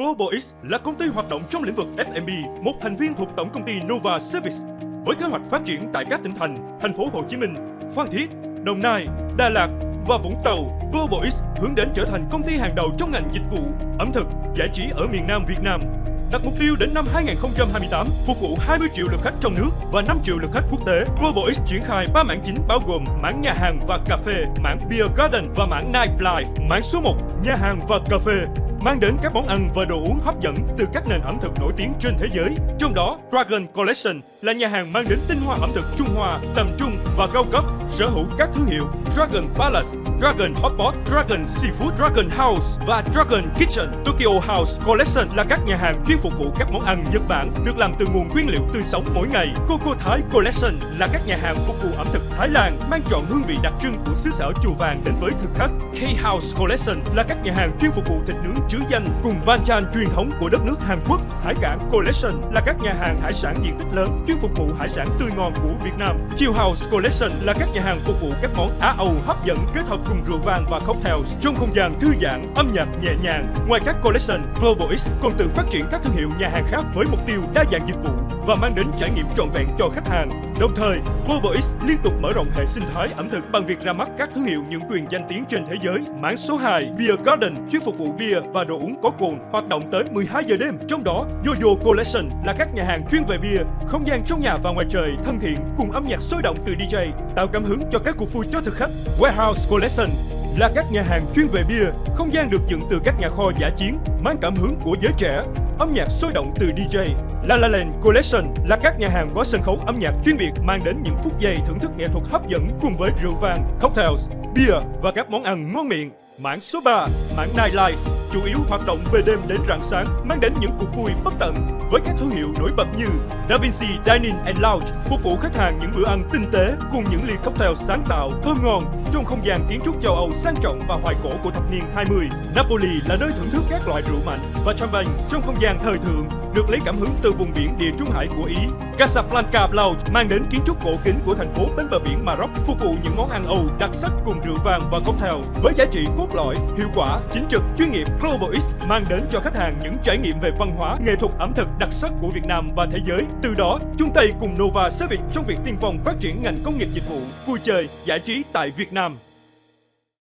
Global X là công ty hoạt động trong lĩnh vực F&B, một thành viên thuộc tổng công ty Nova Service. Với kế hoạch phát triển tại các tỉnh thành, thành phố Hồ Chí Minh, Phan Thiết, Đồng Nai, Đà Lạt và Vũng Tàu, Global X hướng đến trở thành công ty hàng đầu trong ngành dịch vụ, ẩm thực, giải trí ở miền Nam Việt Nam. Đặt mục tiêu đến năm 2028 phục vụ 20 triệu lượt khách trong nước và 5 triệu lượt khách quốc tế. Global X triển khai 3 mảng chính bao gồm mảng nhà hàng và cà phê, mảng Beer Garden và mảng Nightlife. Mảng số 1, nhà hàng và cà phê mang đến các món ăn và đồ uống hấp dẫn từ các nền ẩm thực nổi tiếng trên thế giới. Trong đó, Dragon Collection là nhà hàng mang đến tinh hoa ẩm thực Trung Hoa, tầm trung và cao cấp, sở hữu các thương hiệu Dragon Palace, Dragon Hotpot, Dragon Seafood, Dragon House và Dragon Kitchen. Tokyo House Collection là các nhà hàng chuyên phục vụ các món ăn Nhật Bản được làm từ nguồn nguyên liệu tươi sống mỗi ngày. Coco Thái Collection là các nhà hàng phục vụ ẩm thực Thái Lan mang trọn hương vị đặc trưng của xứ sở chùa vàng đến với thực khách. K House Collection là các nhà hàng chuyên phục vụ thịt nướng trứ danh cùng banchan truyền thống của đất nước Hàn Quốc. Hải cảng Collection là các nhà hàng hải sản diện tích lớn chuyên phục vụ hải sản tươi ngon của Việt Nam. Chill House Collection là các nhà hàng phục vụ các món Á Âu hấp dẫn kết hợp cùng rượu vang và cocktails trong không gian thư giãn, âm nhạc nhẹ nhàng. Ngoài các collection, Global X còn tự phát triển các thương hiệu nhà hàng khác với mục tiêu đa dạng dịch vụ và mang đến trải nghiệm trọn vẹn cho khách hàng. Đồng thời, Global X liên tục mở rộng hệ sinh thái ẩm thực bằng việc ra mắt các thương hiệu những quyền danh tiếng trên thế giới. Mảng số 2, Beer Garden chuyên phục vụ bia và đồ uống có cồn, hoạt động tới 12 giờ đêm. Trong đó, Yoyo Collection là các nhà hàng chuyên về bia, không gian trong nhà và ngoài trời thân thiện cùng âm nhạc sôi động từ DJ, tạo cảm hứng cho các cuộc vui cho thực khách. Warehouse Collection là các nhà hàng chuyên về bia, không gian được dựng từ các nhà kho giả chiến, mang cảm hứng của giới trẻ, âm nhạc sôi động từ DJ. La La Land Collection là các nhà hàng có sân khấu âm nhạc chuyên biệt mang đến những phút giây thưởng thức nghệ thuật hấp dẫn cùng với rượu vang, cocktails, bia và các món ăn ngon miệng. Mảng số 3, mảng Nightlife chủ yếu hoạt động về đêm đến rạng sáng, mang đến những cuộc vui bất tận với các thương hiệu nổi bật như Da Vinci Dining and Lounge phục vụ khách hàng những bữa ăn tinh tế cùng những ly cocktail sáng tạo, thơm ngon trong không gian kiến trúc châu Âu sang trọng và hoài cổ của thập niên 20. Napoli là nơi thưởng thức các loại rượu mạnh và champagne trong không gian thời thượng được lấy cảm hứng từ vùng biển địa trung hải của Ý. Casablanca Lounge mang đến kiến trúc cổ kính của thành phố bên bờ biển Maroc, phục vụ những món ăn Âu đặc sắc cùng rượu vàng và cocktail với giá trị cốt lõi, hiệu quả, chính trực, chuyên nghiệp. Global X mang đến cho khách hàng những trải nghiệm về văn hóa, nghệ thuật ẩm thực đặc sắc của Việt Nam và thế giới. Từ đó, chung tay cùng Nova Service trong việc tiên phong phát triển ngành công nghiệp dịch vụ, vui chơi, giải trí tại Việt Nam.